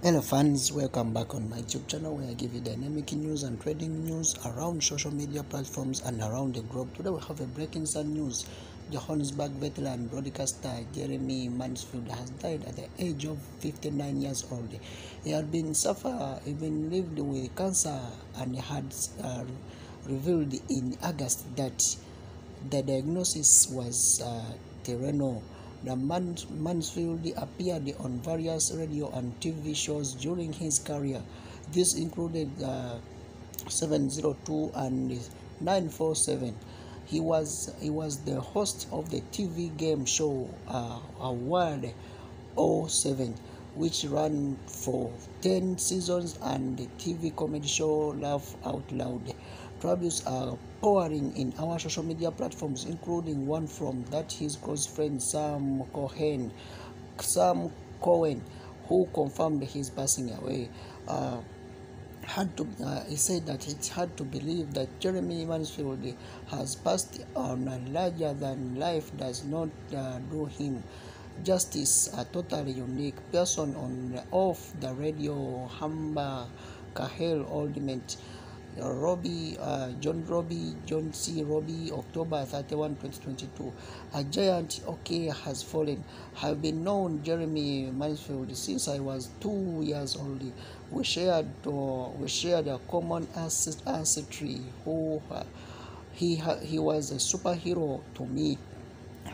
Hello fans, welcome back on my YouTube channel where I give you dynamic news and trading news around social media platforms and around the globe. Today we have a breaking sun news. Johannesburg veteran broadcaster Jeremy Mansfield has died at the age of 59 years old. He had been suffer, even lived with cancer and had uh, revealed in August that the diagnosis was uh, terminal the Man- Mansfield appeared on various radio and TV shows during his career. This included uh, 702 and 947. He was he was the host of the TV game show uh, Award 07, which ran for 10 seasons, and the TV comedy show Laugh Out Loud. Tributes are pouring in our social media platforms, including one from that his close friend Sam Cowen, Sam Cowen, who confirmed his passing away. Uh, had to uh, he said that it's hard to believe that Jeremy Mansfield has passed on larger than life does not uh, do him justice a totally unique person on off the radio Hamba Kahle Ultimate Robbie, uh, John Robbie, John C. Robbie, October 31, 2022. A giant OK has fallen. Have been known Jeremy Mansfield since I was two years old. We shared, uh, we shared a common ancestry. Who uh, he he was a superhero to me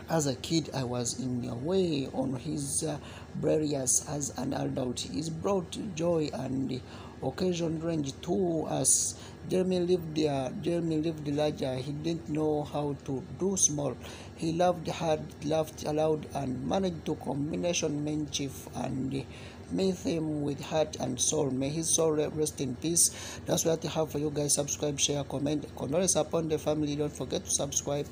as a kid i was in a way on his uh, barriers as an adult he's brought joy and occasion range to us jeremy lived there. Jeremy lived larger. He didn't know how to do small. He loved hard laughed aloud and managed to combination main chief and made him with heart and soul. May his soul rest in peace. That's what i have for you guys. Subscribe share comment. Condolence upon the family. Don't forget to subscribe